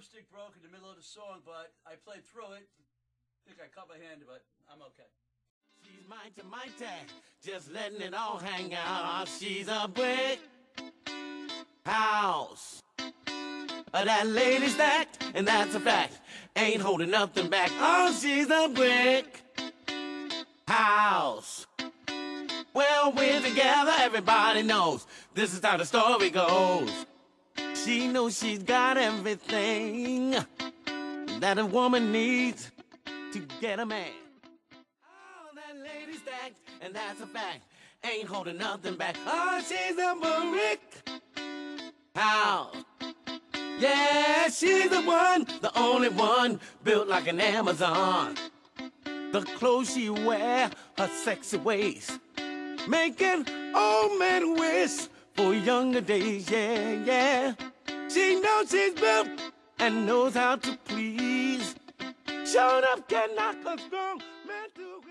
drumstick broke in the middle of the song, but I played through it. I think I cut my hand, but I'm okay. She's mine to my mighty, just letting it all hang out. She's a brick house. Uh, that lady's stacked, and that's a fact. Ain't holding nothing back. Oh, she's a brick house. Well, we're together, everybody knows. This is how the story goes. She knows she's got everything that a woman needs to get a man. Oh, that lady's stacked, and that's a fact. Ain't holding nothing back. Oh, she's a brick house. Yeah, she's the one, the only one, built like an Amazon. The clothes she wear, her sexy waist, making old men wish for younger days. Yeah, yeah. She knows she's built and knows how to please. Showed up can knock a strong man to